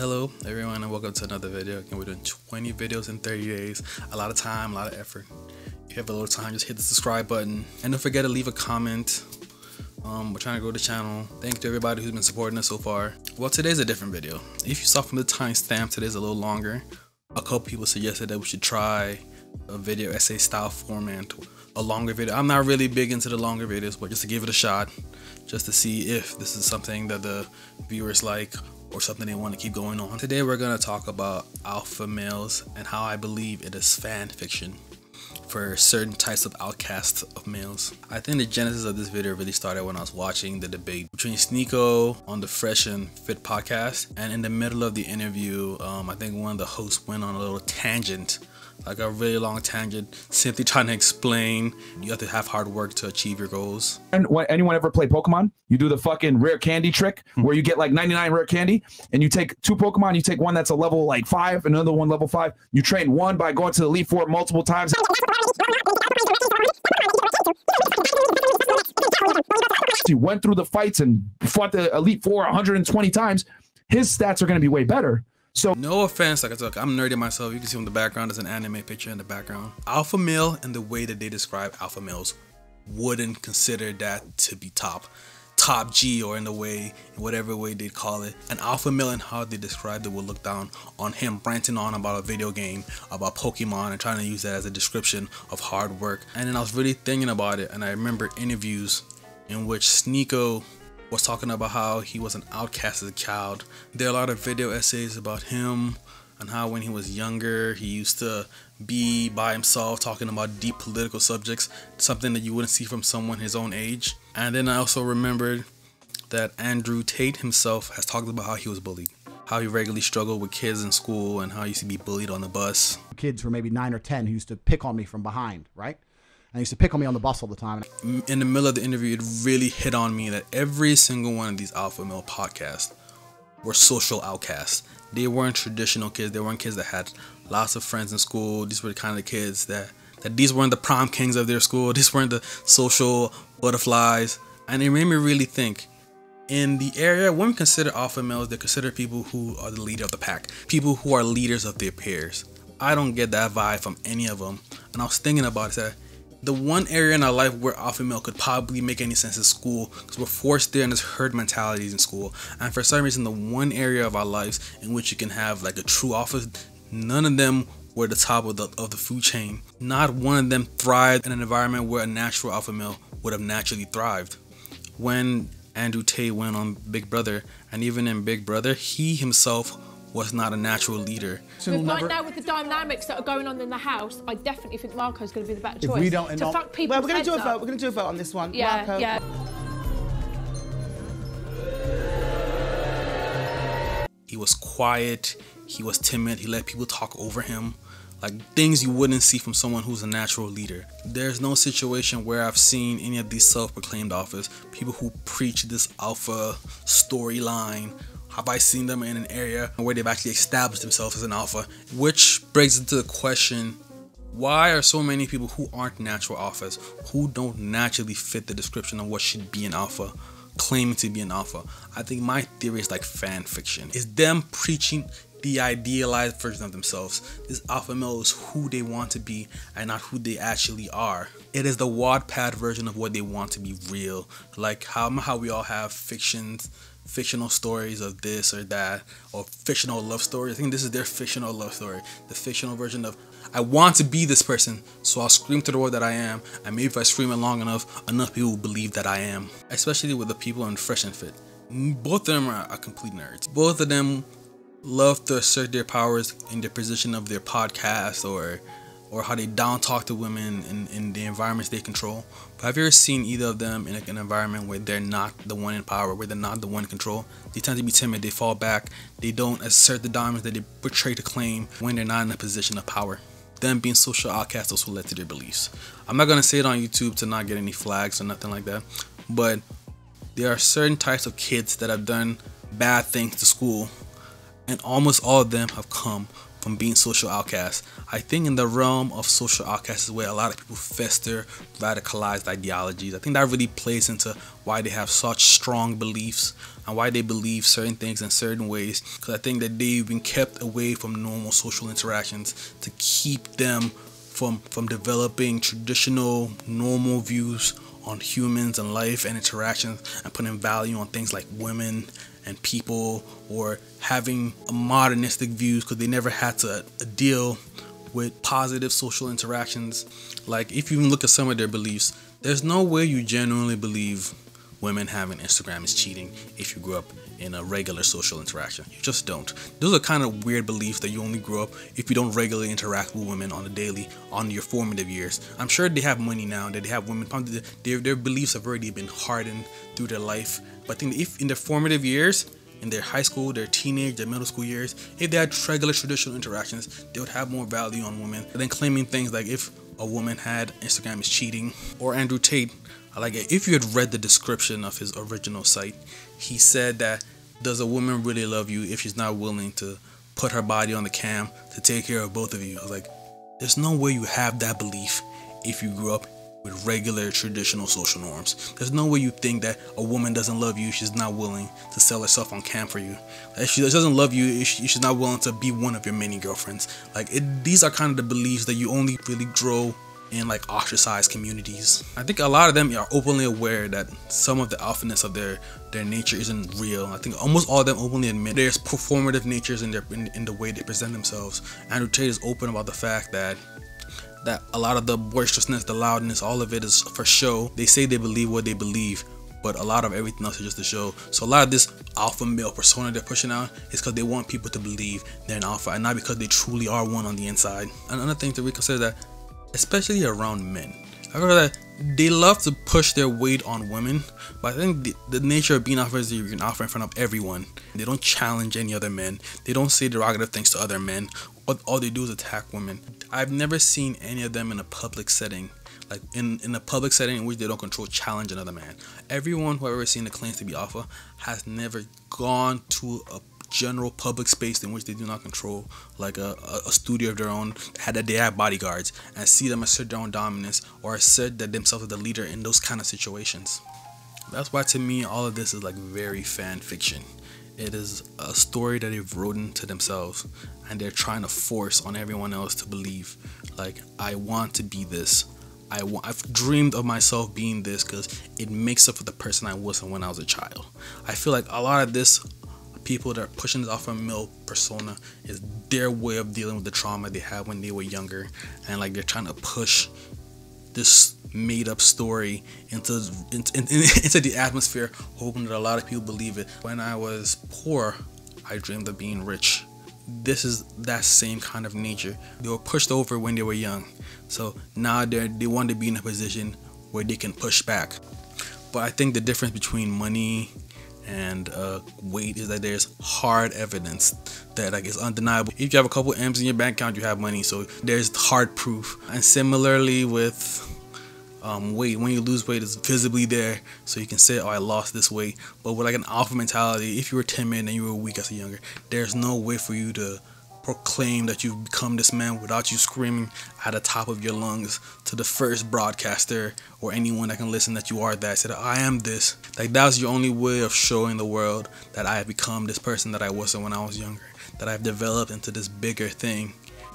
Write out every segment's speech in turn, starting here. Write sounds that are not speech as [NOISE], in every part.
Hello everyone and welcome to another video. Again, we're doing 20 videos in 30 days. A lot of time, a lot of effort. If you have a little time, just hit the subscribe button. And don't forget to leave a comment. Um, we're trying to grow the channel. Thank you to everybody who's been supporting us so far. Well, today's a different video. If you saw from the timestamp, today's a little longer. A couple people suggested that we should try a video essay style format, a longer video. I'm not really big into the longer videos, but just to give it a shot, just to see if this is something that the viewers like or something they want to keep going on. Today we're going to talk about alpha males and how I believe it is fan fiction for certain types of outcasts of males. I think the genesis of this video really started when I was watching the debate between Sneako on the Fresh and Fit podcast and in the middle of the interview um, I think one of the hosts went on a little tangent like a really long tangent, simply trying to explain you have to have hard work to achieve your goals. And when anyone ever play Pokemon, you do the fucking rare candy trick hmm. where you get like 99 rare candy and you take two Pokemon, you take one that's a level like five, another one level five. You train one by going to the Elite Four multiple times. he went through the fights and fought the Elite Four 120 times. His stats are going to be way better so no offense, like I said, I'm nerdy myself. You can see on the background there's an anime picture in the background. Alpha male and the way that they describe alpha males wouldn't consider that to be top top G or in the way whatever way they call it. An alpha male and how they describe it would look down on him ranting on about a video game, about Pokemon and trying to use that as a description of hard work. And then I was really thinking about it and I remember interviews in which Sneako was talking about how he was an outcast as a child. There are a lot of video essays about him and how when he was younger he used to be by himself talking about deep political subjects, something that you wouldn't see from someone his own age. And then I also remembered that Andrew Tate himself has talked about how he was bullied, how he regularly struggled with kids in school and how he used to be bullied on the bus. Kids were maybe nine or 10 who used to pick on me from behind, right? And used to pick on me on the bus all the time. In the middle of the interview, it really hit on me that every single one of these alpha male podcasts were social outcasts. They weren't traditional kids. They weren't kids that had lots of friends in school. These were the kind of kids that that these weren't the prom kings of their school. [LAUGHS] These weren't the social butterflies. And it made me really think. In the area, we consider alpha males, they consider people who are the leader of the pack, people who are leaders of their peers. I don't get that vibe from any of them. And I was thinking about it, that the one area in our life where alpha male could probably make any sense is school because we're forced there in this herd mentalities in school. And for some reason the one area of our lives in which you can have like a true alpha none of them were the top of the, of the food chain. Not one of them thrived in an environment where a natural alpha male would have naturally thrived. When andrew tate went on big brother and even in big brother he himself was not a natural leader. So right now, with the dynamics that are going on in the house, I definitely think Marco's going to be the better choice. If we don't, to fuck people. Well, we're going to do a vote. Up. We're going to do a vote on this one. Yeah, Marco. yeah. He was quiet. He was timid. He let people talk over him. Like things you wouldn't see from someone who's a natural leader. There's no situation where I've seen any of these self-proclaimed authors, people who preach this alpha storyline have I seen them in an area where they've actually established themselves as an alpha? Which brings into the question why are so many people who aren't natural alphas, who don't naturally fit the description of what should be an alpha, claiming to be an alpha? I think my theory is like fan fiction. Is them preaching the idealized version of themselves. This alpha male is who they want to be and not who they actually are. It is the Wattpad version of what they want to be real. Like how, how we all have fictions fictional stories of this or that or fictional love story. I think this is their fictional love story. The fictional version of I want to be this person, so I'll scream to the world that I am, and maybe if I scream it long enough, enough people will believe that I am. Especially with the people in Fresh and Fit. Both of them are, are complete nerds. Both of them love to assert their powers in the position of their podcast or or how they down talk to women in, in the environments they control. But have you ever seen either of them in like an environment where they're not the one in power, where they're not the one in control? They tend to be timid, they fall back, they don't assert the dominance that they portray to claim when they're not in a position of power. Them being social outcasts also led to their beliefs. I'm not gonna say it on YouTube to not get any flags or nothing like that, but there are certain types of kids that have done bad things to school and almost all of them have come from being social outcasts. I think in the realm of social outcasts is where a lot of people fester radicalized ideologies. I think that really plays into why they have such strong beliefs and why they believe certain things in certain ways. Because I think that they've been kept away from normal social interactions to keep them from from developing traditional normal views on humans and life and interactions and putting value on things like women and people or having modernistic views because they never had to uh, deal with positive social interactions. Like, if you even look at some of their beliefs, there's no way you genuinely believe women having Instagram is cheating if you grew up in a regular social interaction. You just don't. Those are kind of weird beliefs that you only grow up if you don't regularly interact with women on a daily on your formative years. I'm sure they have money now that they have women. Their, their beliefs have already been hardened through their life. But I think if in their formative years, in their high school, their teenage, their middle school years, if they had regular traditional interactions, they would have more value on women than claiming things like if a woman had Instagram is cheating or Andrew Tate. I like it. If you had read the description of his original site, he said that does a woman really love you if she's not willing to put her body on the cam to take care of both of you? I was like, there's no way you have that belief if you grew up with regular traditional social norms. There's no way you think that a woman doesn't love you she's not willing to sell herself on cam for you. If she doesn't love you, she's not willing to be one of your many girlfriends. Like it, these are kind of the beliefs that you only really grow in like ostracized communities. I think a lot of them are openly aware that some of the alphaness of their their nature isn't real. I think almost all of them openly admit there's performative natures in their in, in the way they present themselves. Andrew Tate is open about the fact that that a lot of the boisterousness, the loudness, all of it is for show. They say they believe what they believe, but a lot of everything else is just a show. So a lot of this alpha male persona they're pushing out is because they want people to believe they're an alpha and not because they truly are one on the inside. Another thing to reconsider that, especially around men, I remember that they love to push their weight on women, but I think the, the nature of being alpha is you can offer in front of everyone. They don't challenge any other men. They don't say derogative things to other men. All, all they do is attack women. I've never seen any of them in a public setting, like in, in a public setting in which they don't control challenge another man. Everyone who I've ever seen that claims to be alpha has never gone to a general public space in which they do not control, like a, a, studio of their own, had that they have bodyguards and see them assert their own dominance or assert that themselves as the leader in those kind of situations. That's why to me all of this is like very fan fiction. It is a story that they've written to themselves and they're trying to force on everyone else to believe like I want to be this. I want, I've dreamed of myself being this because it makes up for the person I wasn't when I was a child. I feel like a lot of this people that are pushing this alpha male persona is their way of dealing with the trauma they had when they were younger. And like they're trying to push this made up story into, into, [LAUGHS] into the atmosphere hoping that a lot of people believe it. When i was poor i dreamed of being rich. This is that same kind of nature. They were pushed over when they were young. So now they they want to be in a position where they can push back. But i think the difference between money and uh, weight is that there's hard evidence that like it's undeniable. If you have a couple M's in your bank account, you have money. So there's hard proof. And similarly with um, weight, when you lose weight, it's visibly there, so you can say, "Oh, I lost this weight." But with like an alpha mentality, if you were timid and you were weak as a younger, there's no way for you to proclaim that you've become this man without you screaming at the top of your lungs to the first broadcaster or anyone that can listen that you are that said I am this. Like that's your only way of showing the world that I have become this person that I wasn't when I was younger that I've developed into this bigger thing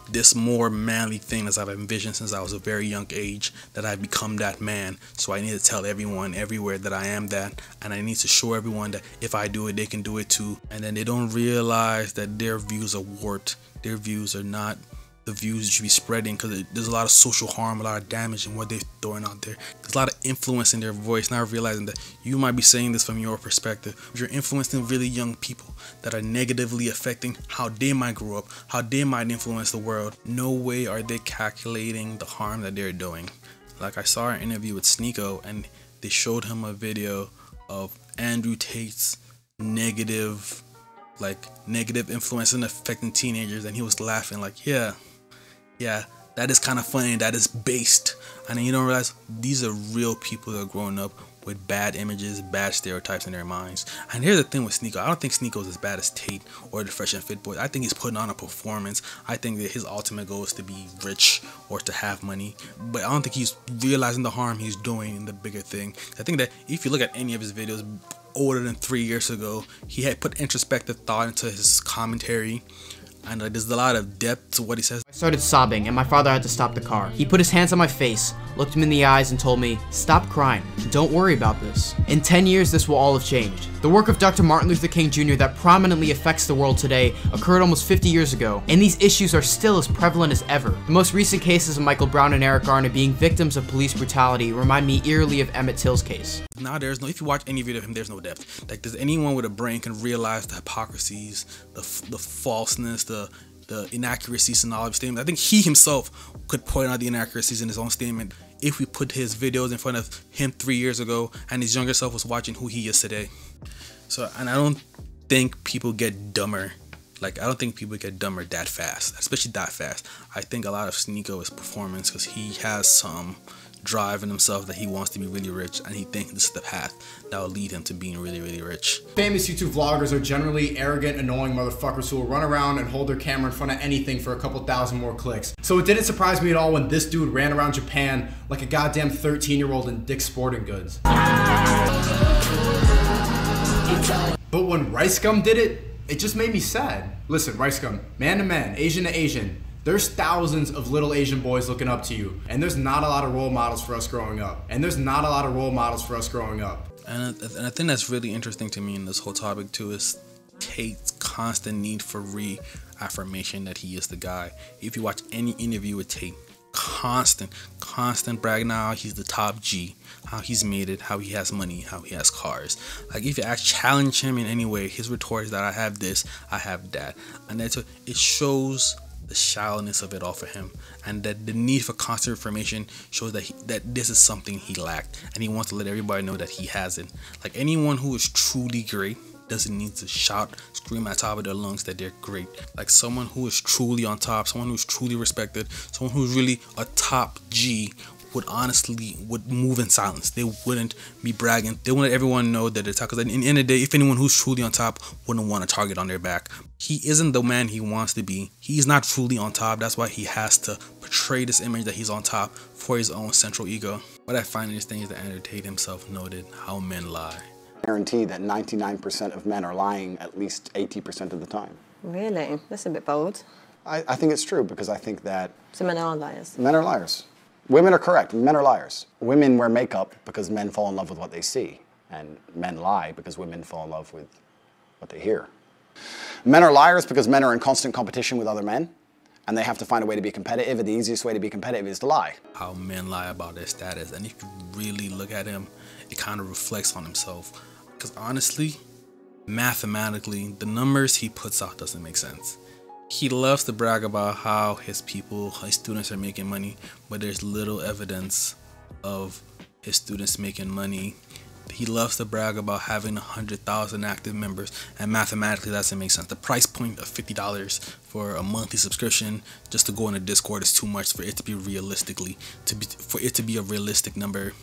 this more manly thing as I've envisioned since I was a very young age that I've become that man. So I need to tell everyone everywhere that I am that and I need to show everyone that if I do it they can do it too. And then they don't realize that their views are warped. Their views are not the views you should be spreading because there's a lot of social harm, a lot of damage in what they're throwing out there. There's a lot of influence in their voice, not realizing that you might be saying this from your perspective. You're influencing really young people that are negatively affecting how they might grow up, how they might influence the world. No way are they calculating the harm that they're doing. Like I saw an interview with Sneako and they showed him a video of Andrew Tate's negative like negative influence and affecting teenagers and he was laughing like yeah yeah, that is kind of funny. That is based. And you don't realize these are real people that are growing up with bad images, bad stereotypes in their minds. And here's the thing with Sneako. I don't think Sneako's as bad as Tate or the Fresh and Fit Boy. I think he's putting on a performance. I think that his ultimate goal is to be rich or to have money. But I don't think he's realizing the harm he's doing in the bigger thing. I think that if you look at any of his videos older than three years ago, he had put introspective thought into his commentary and uh, there's a lot of depth to what he says. I started sobbing and my father had to stop the car. He put his hands on my face, looked him in the eyes and told me, stop crying, don't worry about this. In 10 years this will all have changed. The work of Dr. Martin Luther King Jr. that prominently affects the world today occurred almost 50 years ago, and these issues are still as prevalent as ever. The most recent cases of Michael Brown and Eric Garner being victims of police brutality remind me eerily of Emmett Till's case. Now there's no, if you watch any video of him, there's no depth. Like does anyone with a brain can realize the hypocrisies, the, the falseness, the the inaccuracies in all of his statements. I think he himself could point out the inaccuracies in his own statement if we put his videos in front of him three years ago and his younger self was watching who he is today. So, and I don't think people get dumber. Like, I don't think people get dumber that fast, especially that fast. I think a lot of Sneako is performance because he has some drive in himself that he wants to be really rich and he thinks this is the path that will lead him to being really, really rich. Famous YouTube vloggers are generally arrogant, annoying motherfuckers who will run around and hold their camera in front of anything for a couple thousand more clicks. So it didn't surprise me at all when this dude ran around Japan like a goddamn 13 year old in Dick's Sporting Goods. But when Rice Gum did it, it just made me sad. Listen, Rice Gum, man to man, Asian to Asian, there's thousands of little Asian boys looking up to you, and there's not a lot of role models for us growing up. And there's not a lot of role models for us growing up. And, and I think that's really interesting to me in this whole topic too is Tate's constant need for reaffirmation that he is the guy. If you watch any interview with Tate, constant, constant bragging how he's the top G, how he's made it, how he has money, how he has cars. Like if you ask, challenge him in any way, his retort is that I have this, I have that, and that's it shows the shallowness of it all for him and that the need for constant information shows that he, that this is something he lacked and he wants to let everybody know that he has it like anyone who is truly great doesn't need to shout scream at top of their lungs that they're great. Like someone who is truly on top someone who's truly respected someone who's really a top g would honestly would move in silence. They wouldn't be bragging. They want everyone know that they're top. Because in the end of the day, if anyone who's truly on top wouldn't want a target on their back, he isn't the man he wants to be. He's not truly on top. That's why he has to portray this image that he's on top for his own central ego. What I find interesting is that Andrew Tate himself noted how men lie. Guarantee that 99% of men are lying at least 80% of the time. Really? That's a bit bold. I, I think it's true because I think that. So men are liars? Men are liars. Women are correct. Men are liars. Women wear makeup because men fall in love with what they see, and men lie because women fall in love with what they hear. Men are liars because men are in constant competition with other men, and they have to find a way to be competitive, and the easiest way to be competitive is to lie. How men lie about their status, and if you really look at him, it kind of reflects on himself. Because honestly, mathematically, the numbers he puts out doesn't make sense he loves to brag about how his people, his students are making money, but there's little evidence of his students making money. He loves to brag about having 100,000 active members, and mathematically that doesn't make sense. The price point of $50 for a monthly subscription just to go in a Discord is too much for it to be realistically, to be for it to be a realistic number.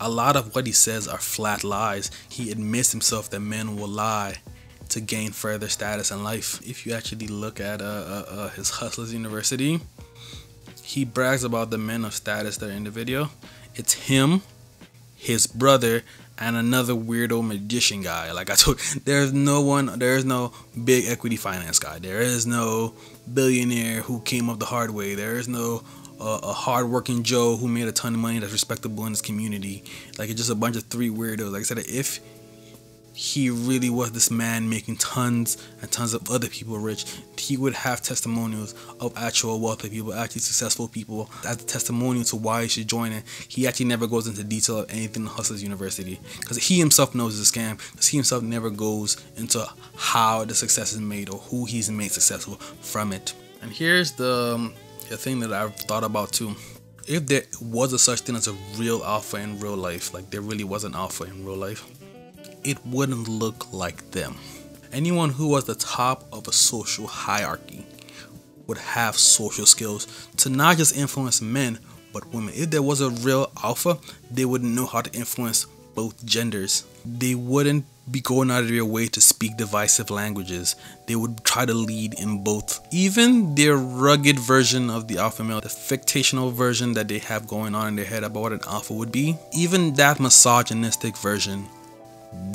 A lot of what he says are flat lies. He admits himself that men will lie to gain further status in life. If you actually look at uh, uh, uh, his Hustlers University, he brags about the men of status that are in the video. It's him, his brother, and another weirdo magician guy. Like I told, there's no one, there's no big equity finance guy. There is no billionaire who came up the hard way. There is no uh, a hardworking Joe who made a ton of money that's respectable in his community. Like it's just a bunch of three weirdos. Like I said, if he really was this man making tons and tons of other people rich. He would have testimonials of actual wealthy people, actually successful people, as a testimonial to why he should join it. He actually never goes into detail of anything in Hustlers University because he himself knows it's a scam because he himself never goes into how the success is made or who he's made successful from it. And here's the, um, the thing that I've thought about too if there was a such thing as a real alpha in real life, like there really was an alpha in real life, it wouldn't look like them. Anyone who was the top of a social hierarchy would have social skills to not just influence men but women. If there was a real alpha, they wouldn't know how to influence both genders. They wouldn't be going out of their way to speak divisive languages. They would try to lead in both. Even their rugged version of the alpha male, the fictional version that they have going on in their head about what an alpha would be, even that misogynistic version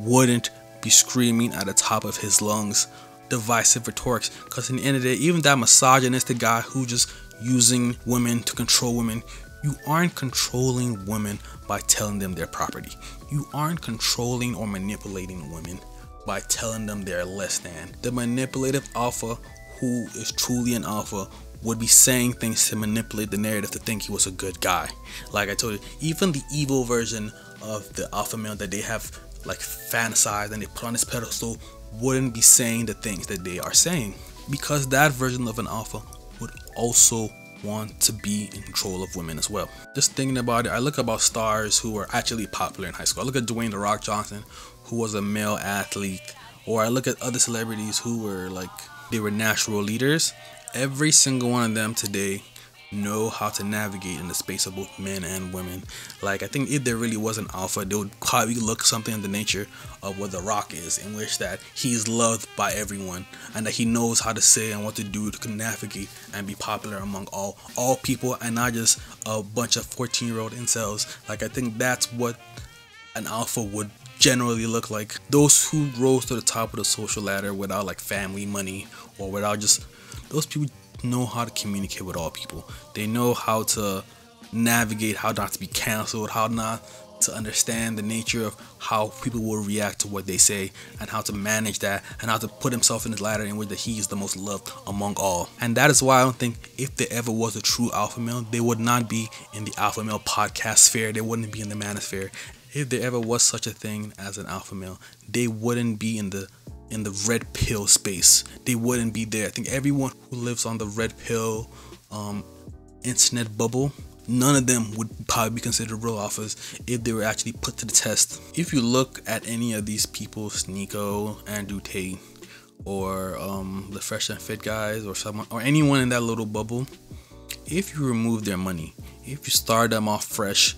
wouldn't be screaming at the top of his lungs divisive rhetorics because in the end of the day even that misogynistic guy who just using women to control women you aren't controlling women by telling them their property. You aren't controlling or manipulating women by telling them they're less than. The manipulative alpha, who is truly an alpha, would be saying things to manipulate the narrative to think he was a good guy. Like I told you, even the evil version of the alpha male that they have like fantasized and they put on this pedestal wouldn't be saying the things that they are saying because that version of an alpha would also want to be in control of women as well. Just thinking about it, I look about stars who were actually popular in high school. I look at Dwayne The Rock Johnson, who was a male athlete, or I look at other celebrities who were like, they were natural leaders. Every single one of them today know how to navigate in the space of both men and women. Like I think if there really was an alpha, they would probably look something in the nature of what The Rock is, in which that he's loved by everyone and that he knows how to say and what to do to navigate and be popular among all all people and not just a bunch of 14 year old incels. Like I think that's what an alpha would generally look like. Those who rose to the top of the social ladder without like family money or without just those people know how to communicate with all people. They know how to navigate how not to be canceled, how not to understand the nature of how people will react to what they say and how to manage that and how to put himself in the ladder in which that he is the most loved among all. And that is why I don't think if there ever was a true alpha male, they would not be in the alpha male podcast sphere. They wouldn't be in the manosphere. If there ever was such a thing as an alpha male, they wouldn't be in the in the red pill space. They wouldn't be there. I think everyone who lives on the red pill um, internet bubble, none of them would probably be considered real alphas if they were actually put to the test. If you look at any of these people, Sneako, Andrew Tate, or um, the Fresh and Fit guys, or someone, or anyone in that little bubble, if you remove their money, if you start them off fresh,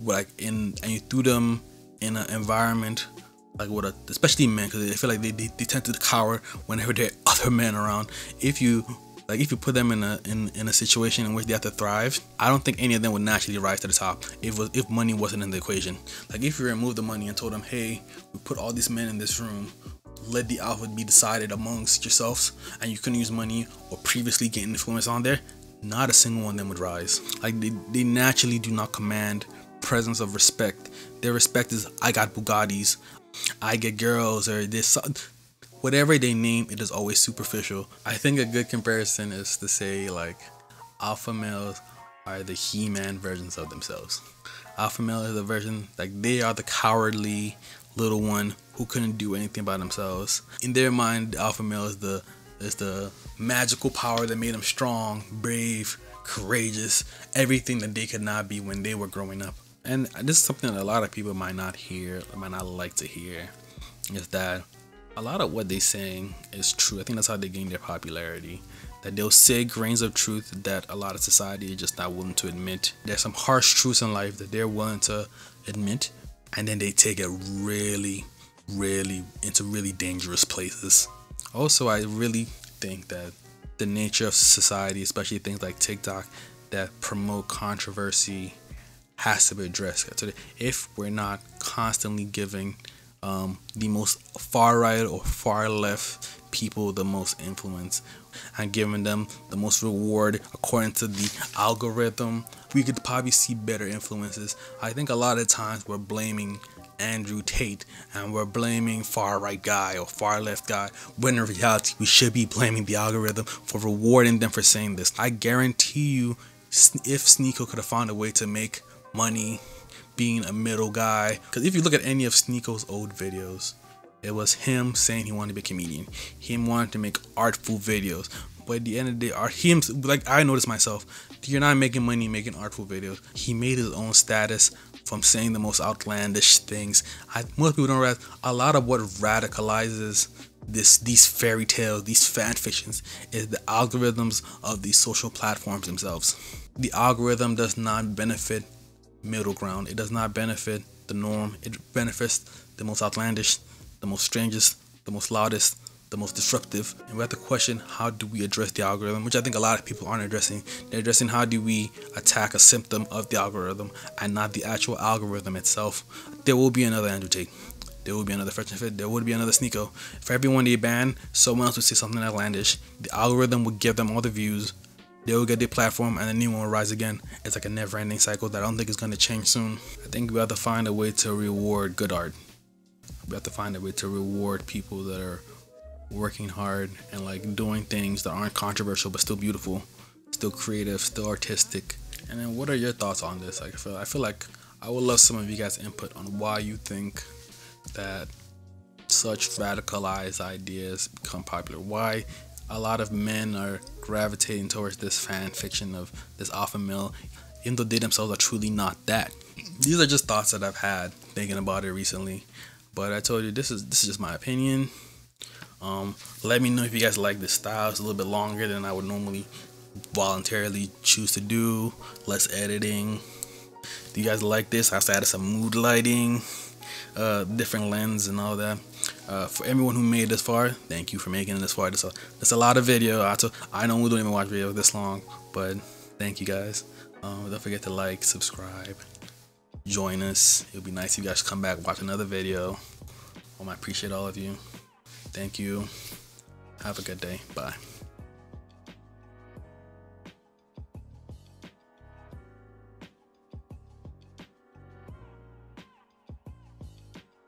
like in and you threw them in an environment like with a, especially men because they feel like they, they, they tend to cower whenever there are other men around. If you like if you put them in a in, in a situation in which they have to thrive i don't think any of them would naturally rise to the top if was if money wasn't in the equation. Like if you remove the money and told them hey we put all these men in this room let the alpha be decided amongst yourselves and you couldn't use money or previously get influence on there not a single one of them would rise. Like they, they naturally do not command presence of respect. Their respect is i got bugattis I get girls or this whatever they name it is always superficial. I think a good comparison is to say like alpha males are the he-man versions of themselves. Alpha male is the version like they are the cowardly little one who couldn't do anything by themselves. In their mind, the alpha male is the is the magical power that made them strong, brave, courageous, everything that they could not be when they were growing up and this is something that a lot of people might not hear, might not like to hear, is that a lot of what they're saying is true. I think that's how they gain their popularity. That they'll say grains of truth that a lot of society is just not willing to admit. There's some harsh truths in life that they're willing to admit, and then they take it really, really into really dangerous places. Also, I really think that the nature of society, especially things like TikTok, that promote controversy has to be addressed if we're not constantly giving um, the most far right or far left people the most influence and giving them the most reward according to the algorithm we could probably see better influences. I think a lot of times we're blaming andrew tate and we're blaming far right guy or far left guy when in reality we should be blaming the algorithm for rewarding them for saying this. I guarantee you if Sneako could have found a way to make money, being a middle guy. Because if you look at any of Sneako's old videos, it was him saying he wanted to be a comedian. Him wanting to make artful videos. But at the end of the day, art, him like I noticed myself, you're not making money making artful videos. He made his own status from saying the most outlandish things. I, most people don't realize a lot of what radicalizes this these fairy tales, these fan fictions, is the algorithms of these social platforms themselves. The algorithm does not benefit middle ground. It does not benefit the norm. It benefits the most outlandish, the most strangest, the most loudest, the most disruptive. And we have to question how do we address the algorithm, which I think a lot of people aren't addressing. They're addressing how do we attack a symptom of the algorithm and not the actual algorithm itself. There will be another Andrew Tate. There will be another Fresh and Fit. There would be another Sneako. For everyone they ban, someone else would say something outlandish. The algorithm would give them all the views. They will get their platform and the new one will rise again. It's like a never ending cycle that I don't think is going to change soon. I think we have to find a way to reward good art. We have to find a way to reward people that are working hard and like doing things that aren't controversial but still beautiful, still creative, still artistic. And then what are your thoughts on this? Like I feel I feel like I would love some of you guys' input on why you think that such radicalized ideas become popular. Why a lot of men are gravitating towards this fan fiction of this alpha male, even though they themselves are truly not that. These are just thoughts that I've had thinking about it recently. But I told you this is this is just my opinion. Um, let me know if you guys like this style. It's a little bit longer than I would normally voluntarily choose to do. Less editing. Do you guys like this? I also added some mood lighting, uh, different lens and all that. Uh, for everyone who made this far, thank you for making it this far. That's a, that's a lot of video. I, told, I know we don't even watch videos this long, but thank you guys. Um, don't forget to like, subscribe, join us. It would be nice if you guys come back, watch another video. Um, I appreciate all of you. Thank you. Have a good day. Bye.